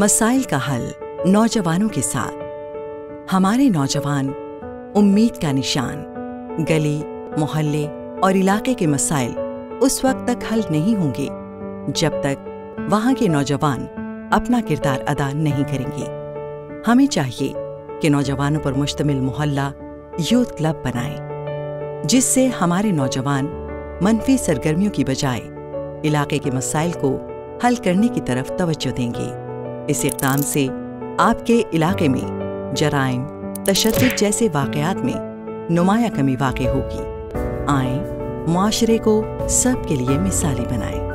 मसाइल का हल नौजवानों के साथ। हमारे नौजवान उम्मीद का निशान गली मोहल्ले और इलाके के मसाइल उस वक्त तक हल नहीं होंगे जब तक वहाँ के नौजवान अपना किरदार अदा नहीं करेंगे। हमें चाहिए कि नौजवानों पर मुश्तमिल मोहल्ला यूथ क्लब बनाएँ, जिससे हमारे नौजवान मनफी सरगर्मियों की बजाय इलाके के मसाइल को हल करने की तरफ़ तवज्जो देंगे। इस इकदाम से आपके इलाके में जराइम तशद जैसे वाकयात में नुमाया कमी वाक़ होगी। आए, माशरे को सबके लिए मिसाली बनाएँ।